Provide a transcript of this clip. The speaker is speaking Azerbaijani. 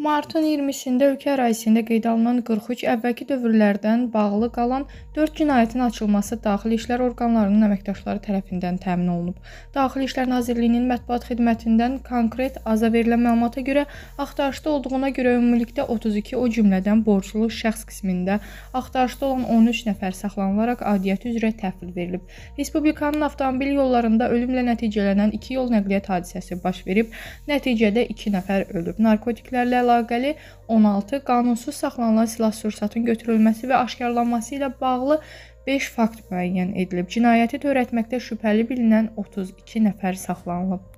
Martın 20-sində ölkə ərazisində qeydə alınan 43 əvvəlki dövrlərdən bağlı qalan 4 cinayətin açılması daxili işlər orqanlarının əməkdaşları tərəfindən təmin olunub. Daxili İşlər Nazirliyinin mətbuat xidmətindən konkret aza verilən məlumata görə axtarışda olduğuna görə ümumilikdə 32, o cümlədən borclu şəxs qismində axtarışda olan 13 nəfər saxlanılaraq aidiyyəti üzrə təhvil verilib. Respublikanın avtomobil yollarında ölümlə nəticələnən 2 yol nəqliyyat hadisəsi baş verib, nəticədə 2 nəfər ölüb. Narkotiklərlə əlaqəli 16 qanunsuz saxlanılan silah-sursatın götürülməsi və aşkarlanması ilə bağlı 5 fakt müəyyən edilib. Cinayəti törətməkdə şübhəli bilinən 32 nəfər saxlanılıb.